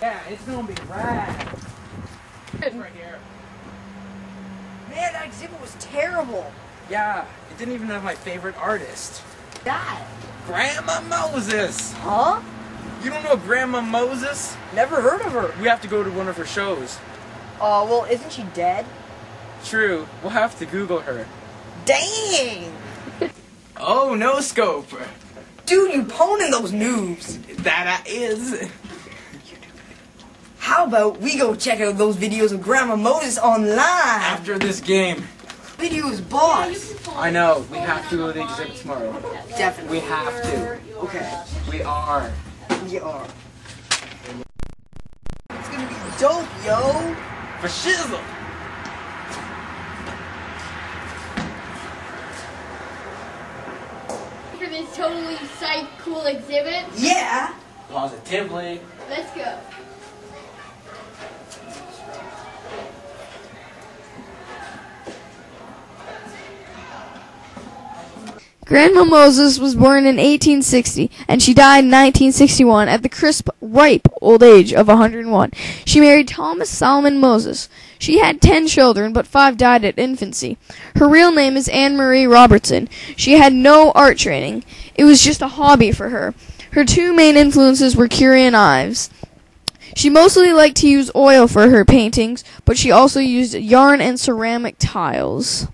Yeah, it's gonna be rad. It's right here. Man, that exhibit was terrible. Yeah, it didn't even have my favorite artist. That. Grandma Moses! Huh? You don't know Grandma Moses? Never heard of her. We have to go to one of her shows. Uh, well, isn't she dead? True, we'll have to Google her. Dang! Oh, no scope! Dude, you poning those noobs. That I is. How about we go check out those videos of Grandma Moses online? After this game. Videos, boss. I know, we have to go to the exhibit tomorrow. Definitely. We have to. Okay, We are. we are. It's gonna be dope, yo. For shizzle! for this totally psych cool exhibit. Yeah. Positively. Let's go. Grandma Moses was born in 1860 and she died in 1961 at the crisp, ripe old age of 101. She married Thomas Salmon Moses. She had 10 children, but 5 died at infancy. Her real name is Anna Mary Robertson. She had no art training. It was just a hobby for her. Her two main influences were Currier and Ives. She mostly liked to use oil for her paintings, but she also used yarn and ceramic tiles.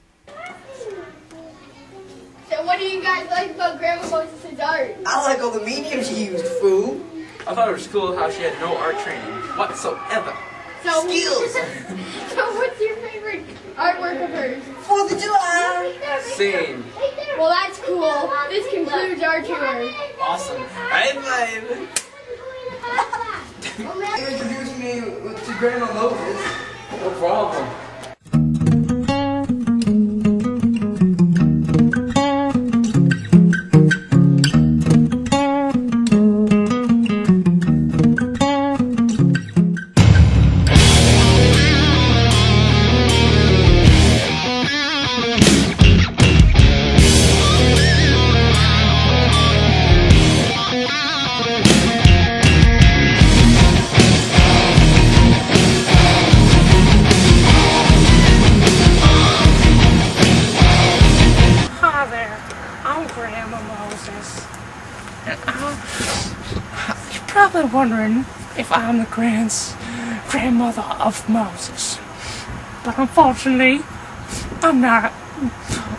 So, what do you guys like about Grandma Moses' art? I like all the mediums she used, fool. I thought it was cool how she had no art training whatsoever. So, Skills. so, what's your favorite artwork of hers? Fourth of July. Same. Well, that's cool. This concludes our tour. Awesome. High five! You introduced me to Grandma Moses. No problem. you're probably wondering if I'm the grands, grandmother of Moses. But unfortunately, I'm not.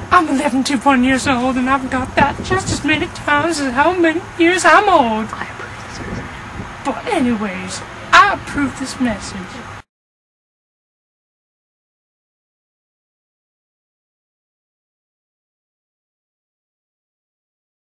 I'm 11 to 1 years old and I've got that just as many times as how many years I'm old. But anyways, I approve this message.